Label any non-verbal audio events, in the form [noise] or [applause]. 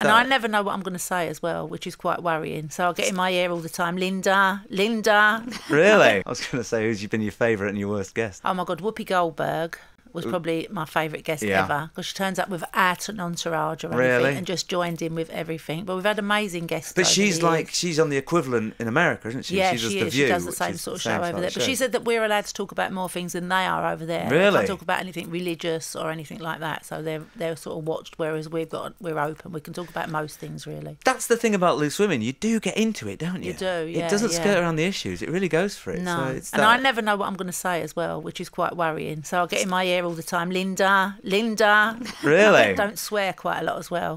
And I never know what I'm going to say as well, which is quite worrying. So I get in my ear all the time, Linda, Linda. Really? [laughs] I was going to say, who's been your favourite and your worst guest? Oh my God, Whoopi Goldberg was uh, probably my favourite guest Yeah. ever because she turns up with without an entourage or anything Really? and just joined in with everything. But we've had amazing guests. But she's like, she's on the equivalent in America, isn't she? Yeah, she she, does is. The View, she does the same sort of same show over there. of But she said that we're allowed to talk about more things than they are over there. We Really? can't talk about anything religious or anything like that. So they're they're sort of watched, whereas we've got we're open. We can talk about most things really. That's the thing about loose women. You do get into it, don't you? You do, yeah, It doesn't yeah. skirt around the issues. It really goes for it. No, So it's and. I never know what I'm going to say as well, which is quite worrying. So I get in my ear all the time, Linda, Linda. Really? [laughs] Don't swear quite a lot as well.